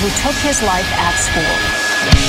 who took his life at school.